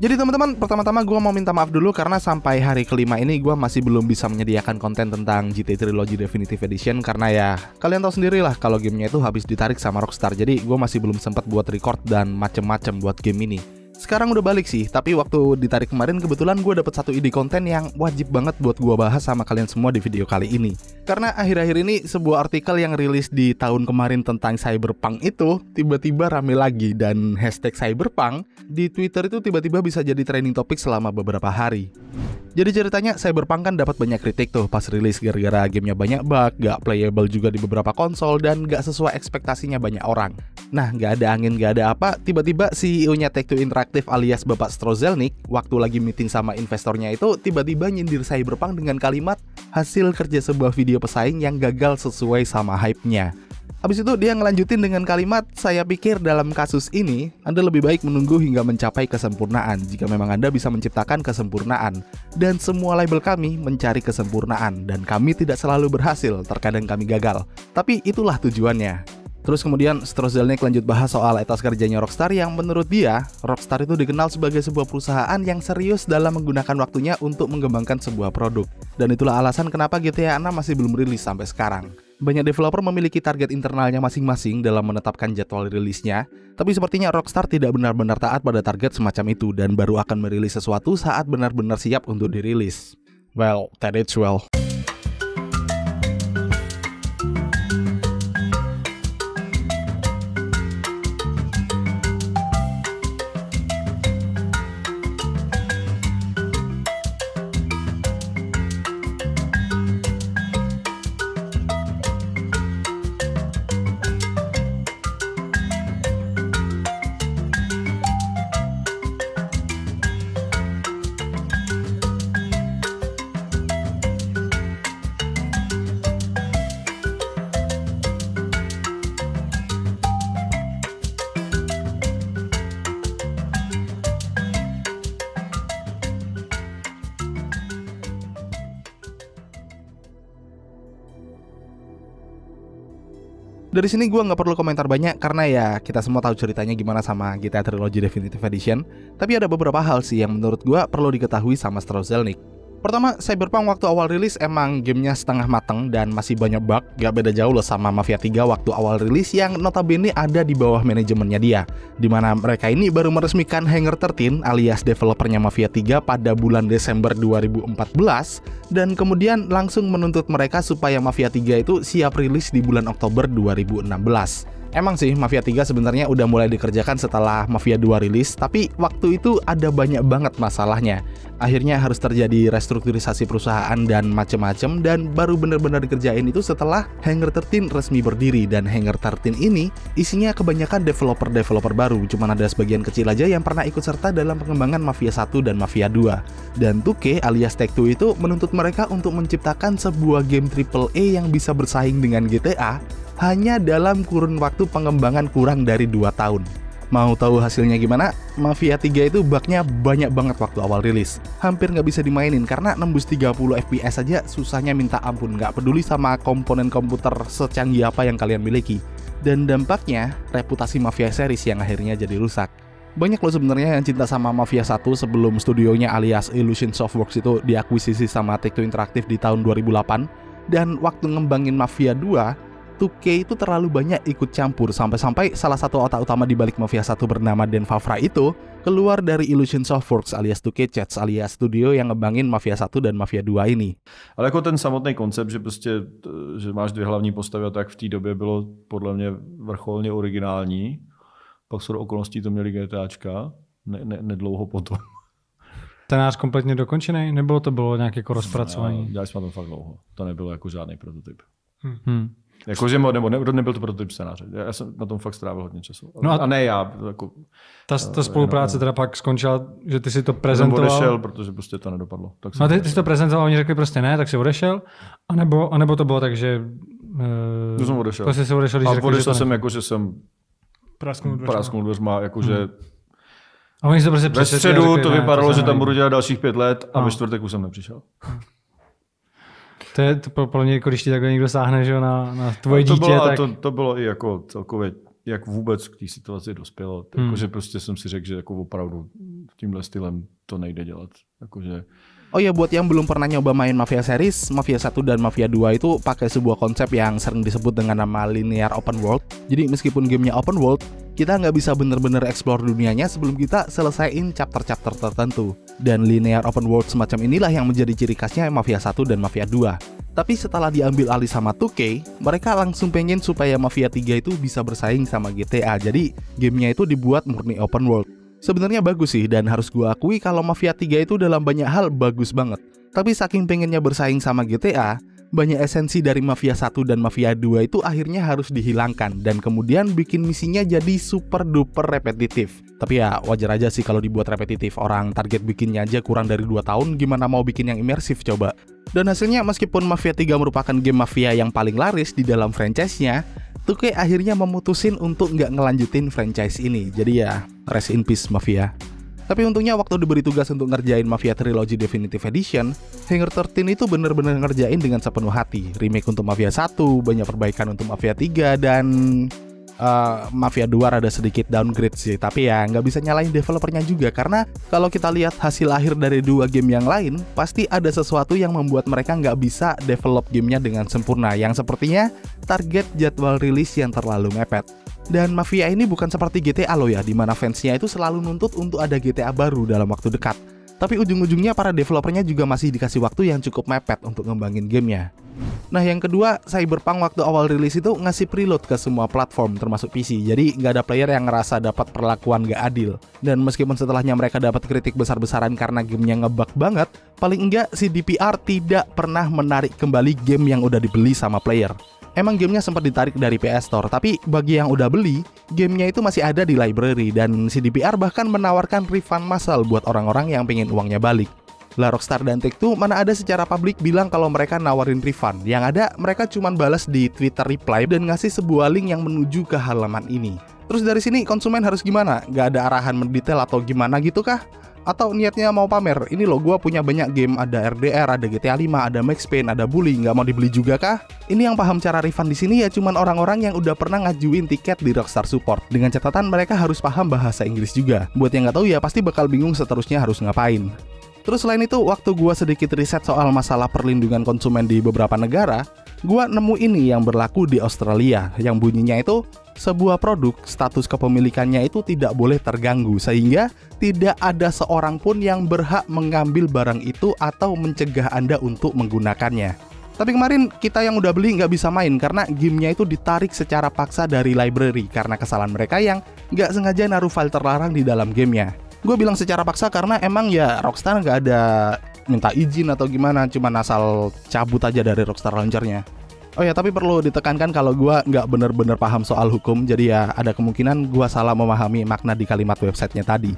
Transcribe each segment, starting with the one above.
Jadi teman-teman, pertama-tama gue mau minta maaf dulu karena sampai hari kelima ini gue masih belum bisa menyediakan konten tentang GTA Trilogy Definitive Edition karena ya kalian tahu sendiri lah kalau gamenya itu habis ditarik sama Rockstar. Jadi gue masih belum sempat buat record dan macem-macem buat game ini. Sekarang udah balik sih, tapi waktu ditarik kemarin kebetulan gue dapet satu ide konten yang wajib banget buat gue bahas sama kalian semua di video kali ini. Karena akhir-akhir ini sebuah artikel yang rilis di tahun kemarin tentang cyberpunk itu tiba-tiba rame lagi dan hashtag cyberpunk di Twitter itu tiba-tiba bisa jadi trending topik selama beberapa hari. Jadi ceritanya Cyberpunk kan dapat banyak kritik tuh pas rilis gara-gara gamenya banyak bug, gak playable juga di beberapa konsol dan gak sesuai ekspektasinya banyak orang. Nah, gak ada angin, gak ada apa, tiba-tiba CEO-nya Take-Two Interactive alias Bapak Strozelnik waktu lagi meeting sama investornya itu tiba-tiba nyindir Cyberpunk dengan kalimat hasil kerja sebuah video pesaing yang gagal sesuai sama hype-nya. Habis itu dia ngelanjutin dengan kalimat, saya pikir dalam kasus ini, Anda lebih baik menunggu hingga mencapai kesempurnaan jika memang Anda bisa menciptakan kesempurnaan. Dan semua label kami mencari kesempurnaan, dan kami tidak selalu berhasil, terkadang kami gagal. Tapi itulah tujuannya. Terus kemudian Strozelnik lanjut bahas soal etos kerjanya Rockstar yang menurut dia, Rockstar itu dikenal sebagai sebuah perusahaan yang serius dalam menggunakan waktunya untuk mengembangkan sebuah produk. Dan itulah alasan kenapa GTA 6 masih belum rilis sampai sekarang. Banyak developer memiliki target internalnya masing-masing dalam menetapkan jadwal rilisnya, tapi sepertinya Rockstar tidak benar-benar taat pada target semacam itu dan baru akan merilis sesuatu saat benar-benar siap untuk dirilis. Well, that is well. Dari sini gue nggak perlu komentar banyak karena ya kita semua tahu ceritanya gimana sama GTA Trilogy Definitive Edition. Tapi ada beberapa hal sih yang menurut gue perlu diketahui sama Strozelnik. Pertama, Cyberpunk waktu awal rilis emang gamenya setengah mateng dan masih banyak bug, gak beda jauh loh sama Mafia 3 waktu awal rilis yang notabene ada di bawah manajemennya dia. Di mana mereka ini baru meresmikan Hangar 13 alias developernya Mafia 3 pada bulan Desember 2014 dan kemudian langsung menuntut mereka supaya Mafia 3 itu siap rilis di bulan Oktober 2016. Emang sih Mafia 3 sebenarnya udah mulai dikerjakan setelah Mafia 2 rilis, tapi waktu itu ada banyak banget masalahnya. Akhirnya harus terjadi restrukturisasi perusahaan dan macem-macem dan baru benar-benar dikerjain itu setelah Hangar 13 resmi berdiri dan Hangar 13 ini isinya kebanyakan developer-developer baru, cuman ada sebagian kecil aja yang pernah ikut serta dalam pengembangan Mafia 1 dan Mafia 2. Dan 2K alias Take-Two itu menuntut mereka untuk menciptakan sebuah game AAA yang bisa bersaing dengan GTA hanya dalam kurun waktu pengembangan kurang dari 2 tahun. Mau tahu hasilnya gimana? Mafia 3 itu bugnya banyak banget waktu awal rilis. Hampir nggak bisa dimainin karena nembus 30 FPS aja susahnya minta ampun. Nggak peduli sama komponen komputer secanggih apa yang kalian miliki. Dan dampaknya, reputasi Mafia series yang akhirnya jadi rusak. Banyak loh sebenarnya yang cinta sama Mafia 1 sebelum studionya alias Illusion Softworks itu diakuisisi sama Take-Two Interactive di tahun 2008. Dan waktu ngembangin Mafia 2, 2K itu terlalu banyak ikut campur sampai-sampai salah satu otak utama di balik Mafia 1 bernama Dan Favra itu keluar dari Illusion Softworks alias 2K Chats alias studio yang ngebangin Mafia 1 dan Mafia 2 ini. Ale jako ten samotný koncept, že prostě, že máš dvě hlavní postavy a tak v té době bylo podle mě vrcholně originální. Pak jsou okolností to měli GTAčka, ne, ne, nedlouho potom. Tenář kompletně dokončený, nebo to bylo nějaké jako rozpracování? Dělali jsme to fakt dlouho. To nebylo jako žádný prototyp. Hmm. Jakože nebo ne, nebyl to prototyp scénáře. Já jsem na tom fakt strávil hodně času. No a, a- ne já. Jako, Ta, ta spolupráce teda pak skončila, že ty si to prezentoval. odešel, protože prostě to nedopadlo. Tak No ty, ty jsi to prezentoval, oni řekli prostě ne, tak si odešel. A nebo, a nebo to bylo tak, že... Uh, To jsem odešel. Prostě si odešel, když a řekli, že odešel to jsem ne. jako, že jsem Prasknul dveřma. prasknul dveřma, jakože A oni se to prostě ve středu řekli, to ne, vypadalo, se že tam budu dělat dalších pět let a No. ve čtvrtek už jsem nepřišel. To je to pro mě, když ti takhle někdo sáhne že, na, na tvoje to dítě, bylo, tak... to, to bylo i jako celkově, jak vůbec k té situaci dospělo. Hmm. Jako, že prostě jsem si řekl, že jako opravdu tímhle stylem to nejde dělat. Jakože Oh ya buat yang belum pernah nyoba main Mafia series, Mafia 1 dan Mafia 2 itu pakai sebuah konsep yang sering disebut dengan nama linear open world. Jadi meskipun gamenya open world, kita nggak bisa bener-bener explore dunianya sebelum kita selesaiin chapter-chapter tertentu. Dan linear open world semacam inilah yang menjadi ciri khasnya Mafia 1 dan Mafia 2. Tapi setelah diambil alih sama 2K, mereka langsung pengen supaya Mafia 3 itu bisa bersaing sama GTA. Jadi gamenya itu dibuat murni open world. Sebenarnya bagus sih dan harus gue akui kalau Mafia 3 itu dalam banyak hal bagus banget. Tapi saking pengennya bersaing sama GTA, banyak esensi dari Mafia 1 dan Mafia 2 itu akhirnya harus dihilangkan dan kemudian bikin misinya jadi super duper repetitif. Tapi ya wajar aja sih kalau dibuat repetitif. Orang target bikinnya aja kurang dari 2 tahun, gimana mau bikin yang imersif coba? Dan hasilnya meskipun Mafia 3 merupakan game mafia yang paling laris di dalam franchise-nya, 2K akhirnya memutusin untuk nggak ngelanjutin franchise ini. Jadi ya, rest in peace Mafia. Tapi untungnya waktu diberi tugas untuk ngerjain Mafia Trilogy Definitive Edition, Hangar 13 itu bener-bener ngerjain dengan sepenuh hati. Remake untuk Mafia 1, banyak perbaikan untuk Mafia 3, dan uh, Mafia 2 rada sedikit downgrade sih tapi ya nggak bisa nyalain developernya juga. Karena kalau kita lihat hasil akhir dari dua game yang lain pasti ada sesuatu yang membuat mereka nggak bisa develop gamenya dengan sempurna. Yang sepertinya target jadwal rilis yang terlalu mepet. Dan Mafia ini bukan seperti GTA loh ya, di mana fansnya itu selalu nuntut untuk ada GTA baru dalam waktu dekat. Tapi ujung-ujungnya para developernya juga masih dikasih waktu yang cukup mepet untuk ngembangin gamenya. Nah yang kedua, Cyberpunk waktu awal rilis itu ngasih preload ke semua platform termasuk PC. Jadi nggak ada player yang ngerasa dapat perlakuan gak adil. Dan meskipun setelahnya mereka dapat kritik besar-besaran karena gamenya ngebug banget, paling enggak si DPR tidak pernah menarik kembali game yang udah dibeli sama player. Emang gamenya sempat ditarik dari PS Store, tapi bagi yang udah beli, gamenya itu masih ada di library dan CDPR bahkan menawarkan refund massal buat orang-orang yang pengen uangnya balik. Lah Rockstar dan Take-Two mana ada secara publik bilang kalau mereka nawarin refund. Yang ada mereka cuma balas di Twitter reply dan ngasih sebuah link yang menuju ke halaman ini. Terus dari sini konsumen harus gimana? Gak ada arahan mendetail atau gimana gitu kah? Atau niatnya mau pamer ini loh gue punya banyak game ada RDR ada GTA 5 ada Max Payne ada Bully nggak mau dibeli juga kah? Ini yang paham cara refund di sini ya cuman orang-orang yang udah pernah ngajuin tiket di Rockstar Support. Dengan catatan mereka harus paham bahasa Inggris juga. Buat yang nggak tahu ya pasti bakal bingung seterusnya harus ngapain. Terus selain itu, waktu gue sedikit riset soal masalah perlindungan konsumen di beberapa negara, gue nemu ini yang berlaku di Australia, yang bunyinya itu sebuah produk status kepemilikannya itu tidak boleh terganggu sehingga tidak ada seorang pun yang berhak mengambil barang itu atau mencegah Anda untuk menggunakannya. Tapi kemarin kita yang udah beli nggak bisa main karena gamenya itu ditarik secara paksa dari library karena kesalahan mereka yang nggak sengaja naruh file terlarang di dalam gamenya. Gue bilang secara paksa karena emang ya Rockstar nggak ada minta izin atau gimana, cuma asal cabut aja dari Rockstar Launchernya. Oh ya, tapi perlu ditekankan kalau gue nggak bener-bener paham soal hukum, jadi ya ada kemungkinan gue salah memahami makna di kalimat websitenya tadi.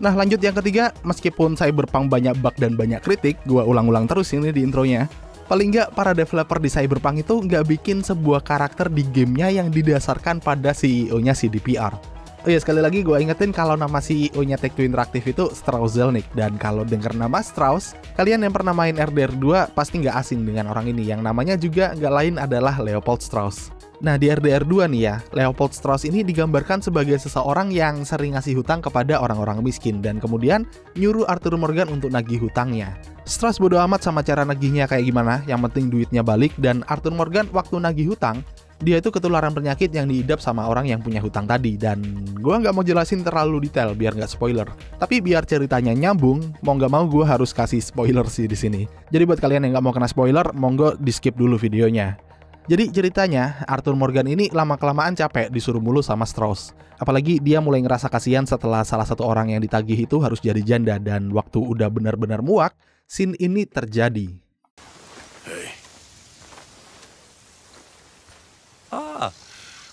Nah lanjut yang ketiga, meskipun saya berpang banyak bug dan banyak kritik, gue ulang-ulang terus ini di intronya. Paling nggak para developer di Cyberpunk itu nggak bikin sebuah karakter di gamenya yang didasarkan pada CEO-nya CDPR. Oh iya sekali lagi gue ingetin kalau nama CEO-nya Take-Two Interactive itu Strauss Zelnick dan kalau denger nama Strauss, kalian yang pernah main RDR 2 pasti nggak asing dengan orang ini yang namanya juga nggak lain adalah Leopold Strauss. Nah di RDR 2 nih ya, Leopold Strauss ini digambarkan sebagai seseorang yang sering ngasih hutang kepada orang-orang miskin dan kemudian nyuruh Arthur Morgan untuk nagih hutangnya. Strauss bodo amat sama cara nagihnya kayak gimana, yang penting duitnya balik dan Arthur Morgan waktu nagih hutang dia itu ketularan penyakit yang diidap sama orang yang punya hutang tadi. Dan gue nggak mau jelasin terlalu detail biar nggak spoiler. Tapi biar ceritanya nyambung mau nggak mau gue harus kasih spoiler sih di sini. Jadi buat kalian yang nggak mau kena spoiler monggo di skip dulu videonya. Jadi ceritanya Arthur Morgan ini lama kelamaan capek disuruh mulu sama Strauss. Apalagi dia mulai ngerasa kasihan setelah salah satu orang yang ditagih itu harus jadi janda dan waktu udah benar-benar muak scene ini terjadi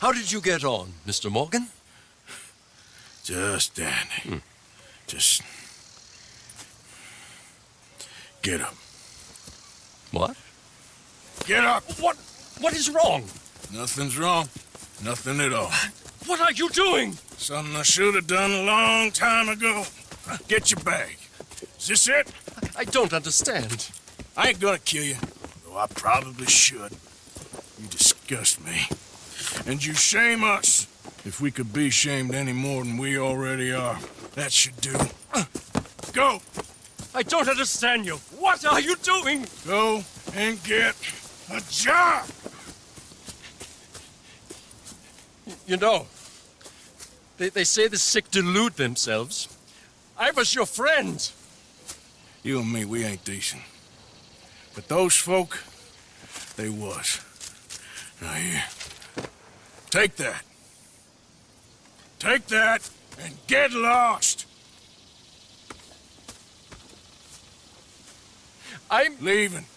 How did you get on, Mr. Morgan? Just dandy. Hmm. Just get up. What? Get up. What? What is wrong? Nothing's wrong. Nothing at all. What are you doing? Something I should have done a long time ago. Get your bag. Is this it? I don't understand. I ain't gonna kill you, though I probably should. You disgust me. And you shame us. If we could be shamed any more than we already are, that should do. Go! I don't understand you. What are you doing? Go and get a job! You know, they, they say the sick delude themselves. I was your friend. You and me, we ain't decent. But those folk, they was. Now here, take that. Take that and get lost. I'm. Leaving.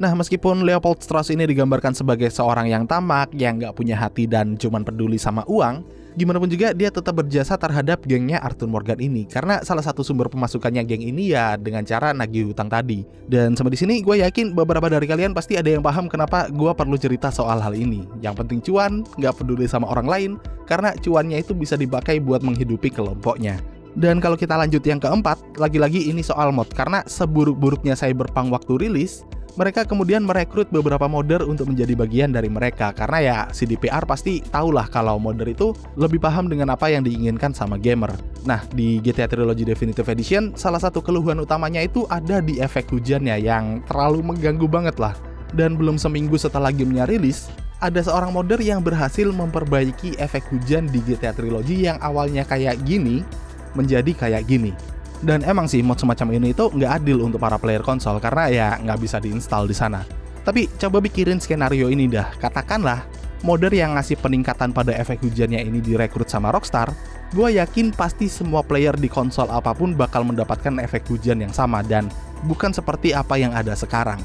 Nah, meskipun Leopold Strauss ini digambarkan sebagai seorang yang tamak, yang nggak punya hati dan cuman peduli sama uang, gimana pun juga dia tetap berjasa terhadap gengnya Arthur Morgan ini karena salah satu sumber pemasukannya geng ini ya dengan cara nagih hutang tadi. Dan sampai di sini gue yakin beberapa dari kalian pasti ada yang paham kenapa gue perlu cerita soal hal ini. Yang penting cuan, nggak peduli sama orang lain, karena cuannya itu bisa dipakai buat menghidupi kelompoknya. Dan kalau kita lanjut yang keempat, lagi-lagi ini soal mod karena seburuk-buruknya Cyberpunk waktu rilis, mereka kemudian merekrut beberapa modder untuk menjadi bagian dari mereka karena ya CDPR pasti tahulah kalau modder itu lebih paham dengan apa yang diinginkan sama gamer. Nah, di GTA Trilogy Definitive Edition, salah satu keluhan utamanya itu ada di efek hujannya yang terlalu mengganggu banget lah. Dan belum seminggu setelah gamenya rilis, ada seorang modder yang berhasil memperbaiki efek hujan di GTA Trilogy yang awalnya kayak gini menjadi kayak gini. Dan emang sih mod semacam ini itu nggak adil untuk para player konsol karena ya nggak bisa diinstal di sana. Tapi coba pikirin skenario ini dah. Katakanlah modder yang ngasih peningkatan pada efek hujannya ini direkrut sama Rockstar, gue yakin pasti semua player di konsol apa pun bakal mendapatkan efek hujan yang sama dan bukan seperti apa yang ada sekarang.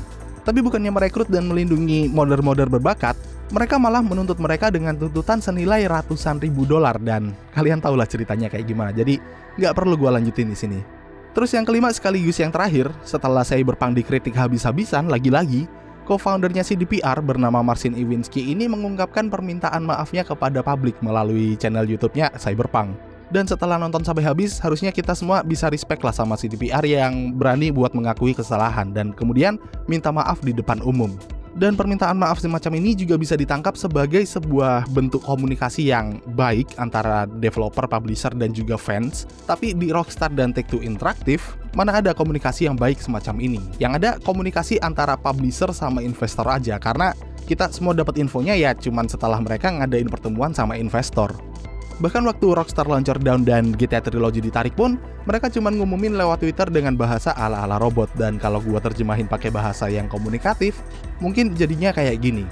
Tapi bukannya merekrut dan melindungi modder-modder berbakat, mereka malah menuntut mereka dengan tuntutan senilai ratusan ribu dolar dan kalian tahulah ceritanya kayak gimana. Jadi nggak perlu gue lanjutin di sini. Terus yang kelima sekaligus yang terakhir, setelah saya berpang dikritik habis-habisan lagi-lagi, co-foundernya CDPR bernama Marcin Iwinski ini mengungkapkan permintaan maafnya kepada publik melalui channel YouTube-nya Cyberpunk. Dan setelah nonton sampai habis, harusnya kita semua bisa respect lah sama CDPR yang berani buat mengakui kesalahan dan kemudian minta maaf di depan umum. Dan permintaan maaf semacam ini juga bisa ditangkap sebagai sebuah bentuk komunikasi yang baik antara developer, publisher, dan juga fans. Tapi di Rockstar dan Take-Two Interactive, mana ada komunikasi yang baik semacam ini? Yang ada komunikasi antara publisher sama investor aja, karena kita semua dapat infonya ya cuman setelah mereka ngadain pertemuan sama investor. Bahkan waktu Rockstar Launcher Down dan GTA Trilogy ditarik pun, mereka cuma ngumumin lewat Twitter dengan bahasa ala-ala robot dan kalau gua terjemahin pakai bahasa yang komunikatif, mungkin jadinya kayak gini.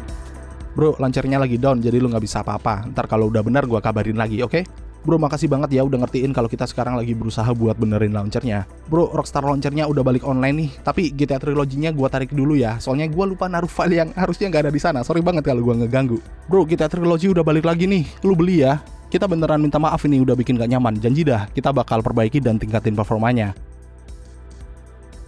Bro, launchernya lagi down, jadi lu nggak bisa apa-apa. Ntar kalau udah benar gua kabarin lagi, oke? Okay? Bro, makasih banget ya udah ngertiin kalau kita sekarang lagi berusaha buat benerin launchernya. Bro, Rockstar launchernya udah balik online nih, tapi GTA Trilogy-nya gua tarik dulu ya. Soalnya gua lupa naruh file yang harusnya nggak ada di sana. Sorry banget kalau gua ngeganggu. Bro, GTA Trilogy udah balik lagi nih. Lu beli ya kita beneran minta maaf ini udah bikin gak nyaman. Janji dah, kita bakal perbaiki dan tingkatin performanya.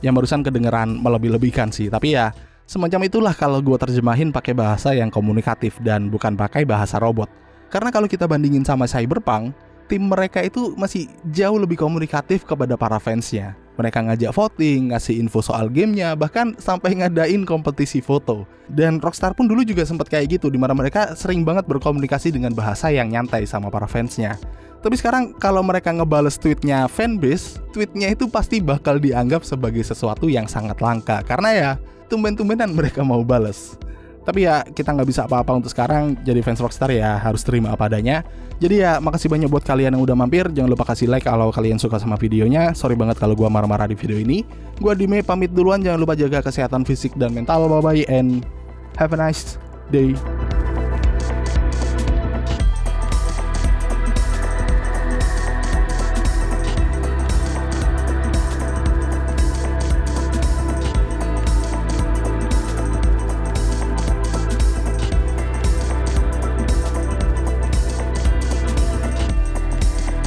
Yang barusan kedengeran melebih-lebihkan sih, tapi ya semacam itulah kalau gue terjemahin pakai bahasa yang komunikatif dan bukan pakai bahasa robot. Karena kalau kita bandingin sama Cyberpunk, tim mereka itu masih jauh lebih komunikatif kepada para fansnya. Mereka ngajak voting, ngasih info soal gamenya, bahkan sampai ngadain kompetisi foto. Dan Rockstar pun dulu juga sempat kayak gitu, di mana mereka sering banget berkomunikasi dengan bahasa yang nyantai sama para fansnya. Tapi sekarang kalau mereka ngebales tweetnya fanbase, tweetnya itu pasti bakal dianggap sebagai sesuatu yang sangat langka. Karena ya, tumben-tumbenan mereka mau bales. Tapi ya kita nggak bisa apa-apa untuk sekarang jadi fans Rockstar ya harus terima apa adanya. Jadi ya makasih banyak buat kalian yang udah mampir. Jangan lupa kasih like kalau kalian suka sama videonya. Sorry banget kalau gua marah-marah di video ini. Gua Dime pamit duluan. Jangan lupa jaga kesehatan fisik dan mental. Bye bye and have a nice day.